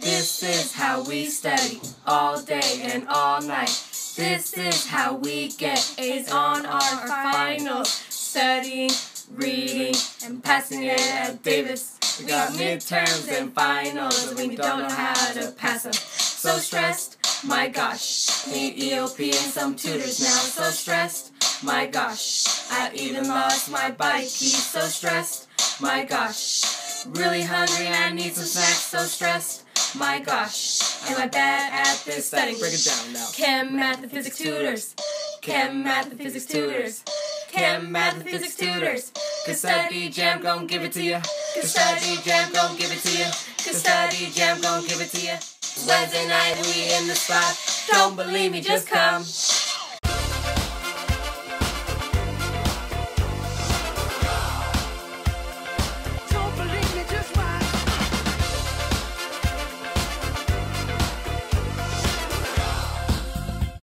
This is how we study all day and all night. This is how we get A's on our finals. Studying, reading, and passing it at Davis. We got midterms and finals, and we don't know how to pass them. So stressed, my gosh. Need EOP and some tutors now. So stressed, my gosh. I even lost my bike keys. So stressed, my gosh. Really hungry, I need some snacks. So stressed, my gosh. Am I bad at this studying? Break it down now. Chem, math, and physics tutors. Chem, math, and physics tutors. Chem, math, and physics tutors. Cause study jam gon' give it to ya. Cause study jam gon' give it to ya. Cause study jam gon' give it to ya. Wednesday night we in the spot. Don't believe me, just come.